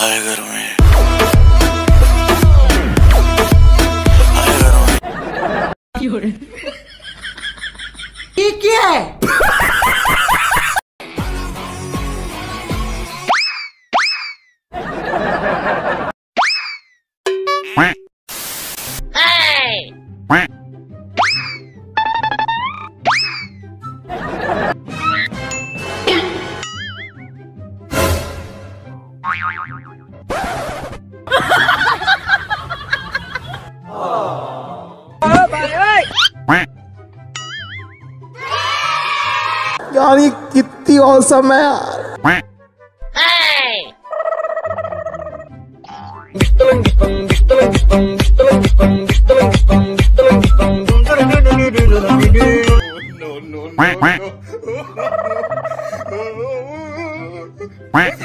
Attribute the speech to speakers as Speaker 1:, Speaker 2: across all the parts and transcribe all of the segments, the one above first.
Speaker 1: आए घर में आए घर में
Speaker 2: 有人，
Speaker 3: ये क्या है
Speaker 4: कितनी औसम है यार।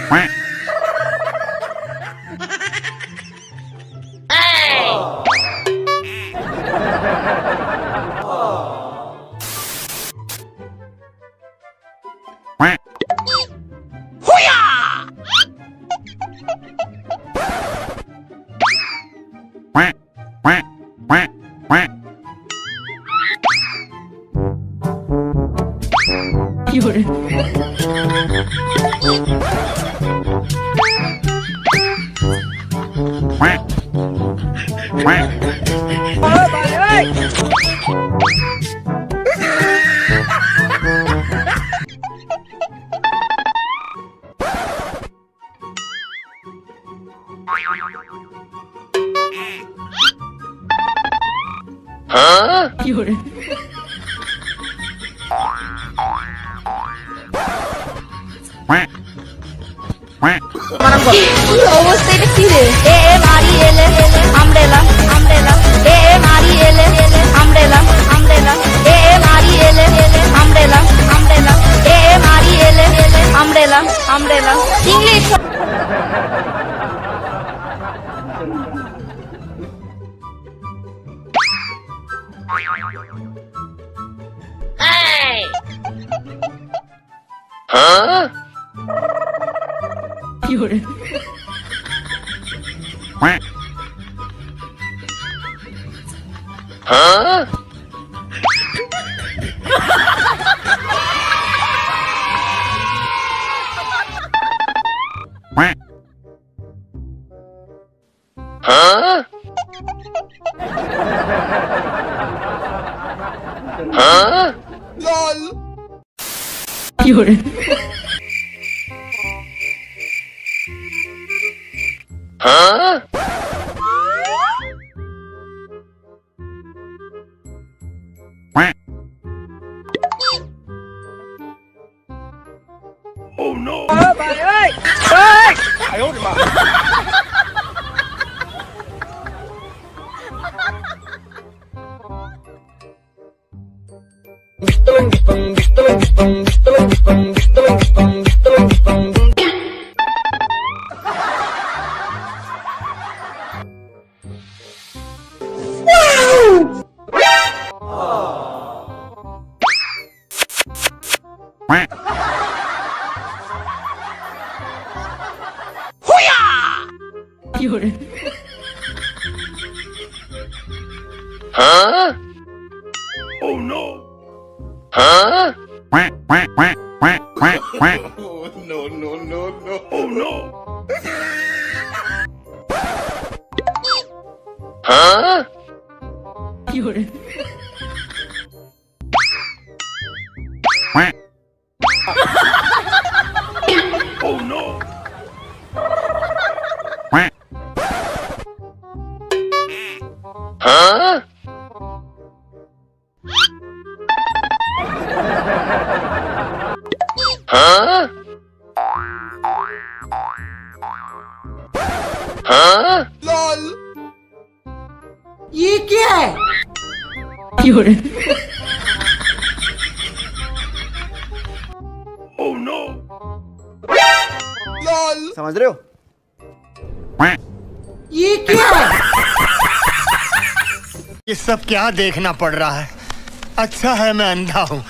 Speaker 2: Fiore, 有人，有人，
Speaker 5: English Hey! Huh? 비율 비율 아? Huh? Oh no. Ờ, bà ơi. Ơi. Ai ơi mà. Bitong bitong bitong
Speaker 1: bitong
Speaker 2: 有人。
Speaker 1: Huh? Oh no! Huh? Quack, quack, quack, quack, quack, quack. Oh no, no, no, no. Oh no! huh?
Speaker 2: 有人。
Speaker 1: quack. Huh? Huh? Huh?
Speaker 3: ये क्या है
Speaker 1: Oh no.
Speaker 4: समझ रहे हो.
Speaker 3: ये क्या है
Speaker 6: सब क्या देखना पड़ रहा है? अच्छा है मैं अंधा हूँ।